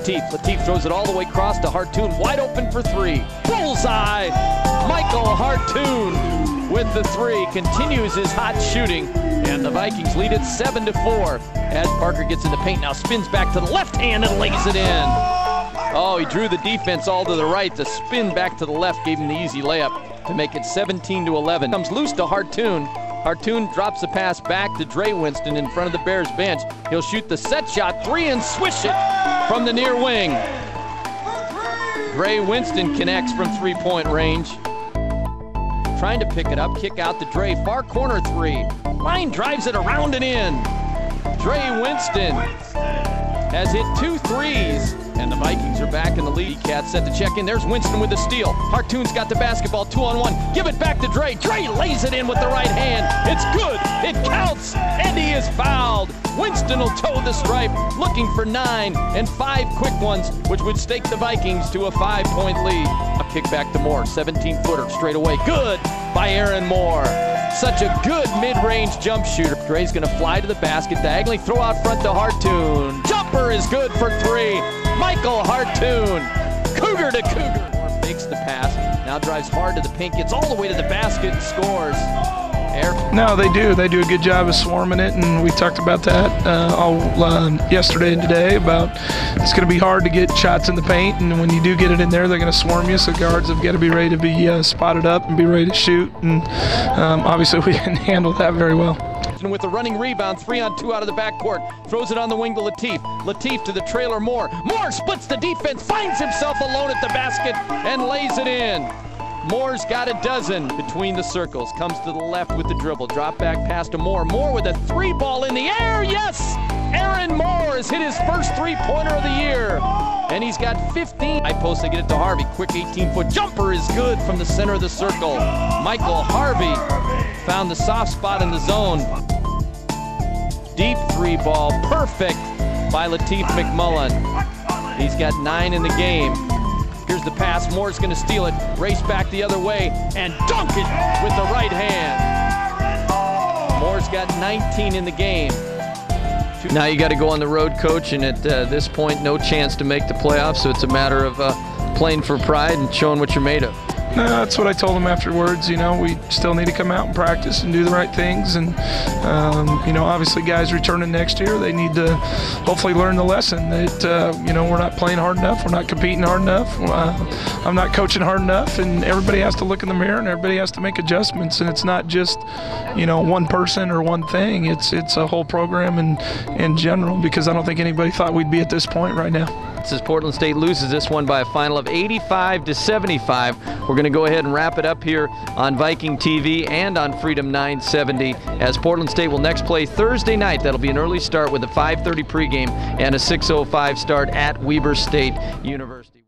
Latif. Latif throws it all the way across to Hartoon, wide open for three. Bullseye! Michael Hartoon with the three continues his hot shooting, and the Vikings lead it seven to four. As Parker gets in the paint now, spins back to the left hand and lays it in. Oh, he drew the defense all to the right. The spin back to the left gave him the easy layup to make it 17 to 11. Comes loose to Hartoon. Hartoon drops the pass back to Dre Winston in front of the Bears bench. He'll shoot the set shot three and swish it from the near wing. Dre Winston connects from three point range. Trying to pick it up, kick out to Dre, far corner three. Line drives it around and in. Dre Winston has hit two threes, and the Vikings are back in the lead. Cats set to check in. There's Winston with the steal. Hartoon's got the basketball, two on one. Give it back to Dre. Dre lays it in with the right hand. It's good. It counts, and he is fouled. Winston will toe the stripe, looking for nine and five quick ones, which would stake the Vikings to a five-point lead. A kick back to Moore, 17-footer straight away. Good by Aaron Moore. Such a good mid-range jump shooter. Dre's gonna fly to the basket, diagonally throw out front to Hartoon. Jumper is good for three. Michael Hartoon, Cougar to Cougar. Moore fakes the pass, now drives hard to the paint, gets all the way to the basket and scores. Air No, they do. They do a good job of swarming it, and we talked about that uh, all uh, yesterday and today. About it's going to be hard to get shots in the paint, and when you do get it in there, they're going to swarm you. So guards have got to be ready to be uh, spotted up and be ready to shoot. And um, obviously, we didn't handle that very well. With a running rebound, three on two out of the backcourt. Throws it on the wing to Latif. Latif to the trailer Moore. Moore splits the defense, finds himself alone at the basket, and lays it in. Moore's got a dozen between the circles. Comes to the left with the dribble. Drop back pass to Moore. Moore with a three ball in the air. Yes! Aaron Moore has hit his first three pointer of the year. And he's got 15. I post, they get it to Harvey. Quick 18 foot jumper is good from the center of the circle. Michael Harvey found the soft spot in the zone. Deep three ball, perfect by Latif McMullen. He's got nine in the game. Here's the pass. Moore's going to steal it, race back the other way, and dunk it with the right hand. Moore's got 19 in the game. Now you got to go on the road, coach, and at uh, this point, no chance to make the playoffs. So it's a matter of uh, playing for pride and showing what you're made of. No, that's what I told them afterwards. You know, we still need to come out and practice and do the right things. And, um, you know, obviously, guys returning next year, they need to hopefully learn the lesson that, uh, you know, we're not playing hard enough. We're not competing hard enough. Uh, I'm not coaching hard enough. And everybody has to look in the mirror and everybody has to make adjustments. And it's not just, you know, one person or one thing. It's it's a whole program in, in general because I don't think anybody thought we'd be at this point right now. As Portland State loses this one by a final of 85 to 75. We're going to go ahead and wrap it up here on Viking TV and on Freedom 970 as Portland State will next play Thursday night. That'll be an early start with a 5:30 pregame and a 6:05 start at Weber State University.